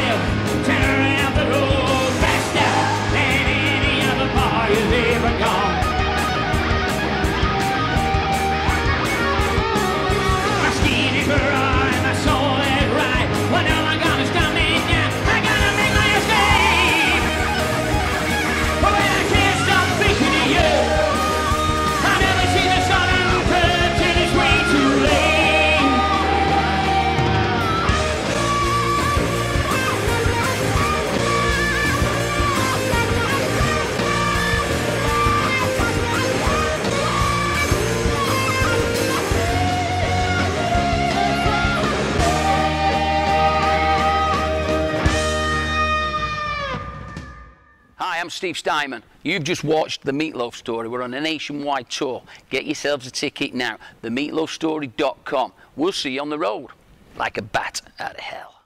See myself I'm Steve Steinman. You've just watched The Meat Loaf Story. We're on a nationwide tour. Get yourselves a ticket now. TheMeatloafStory.com. We'll see you on the road like a bat out of hell.